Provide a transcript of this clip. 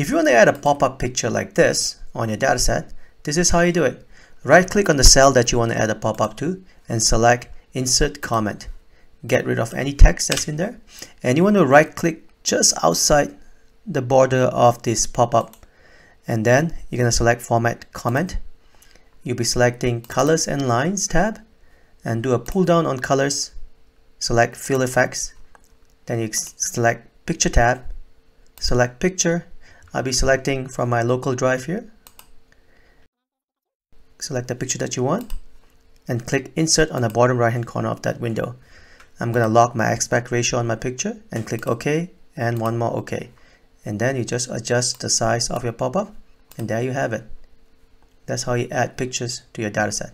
If you want to add a pop-up picture like this on your dataset, this is how you do it. Right click on the cell that you want to add a pop-up to and select insert comment. Get rid of any text that's in there. And you want to right click just outside the border of this pop-up. And then you're going to select format comment. You'll be selecting colors and lines tab and do a pull down on colors. Select fill effects. Then you select picture tab. Select picture. I'll be selecting from my local drive here select the picture that you want and click insert on the bottom right hand corner of that window. I'm going to lock my aspect ratio on my picture and click OK and one more OK. And then you just adjust the size of your pop-up and there you have it. That's how you add pictures to your dataset.